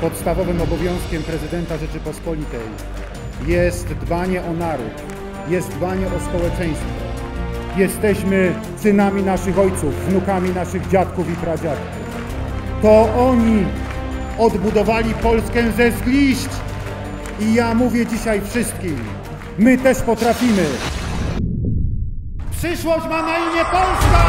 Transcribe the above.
podstawowym obowiązkiem prezydenta Rzeczypospolitej jest dbanie o naród, jest dbanie o społeczeństwo. Jesteśmy synami naszych ojców, wnukami naszych dziadków i pradziadków. To oni odbudowali Polskę ze zgliszcz. I ja mówię dzisiaj wszystkim, my też potrafimy. Przyszłość ma na imię Polska!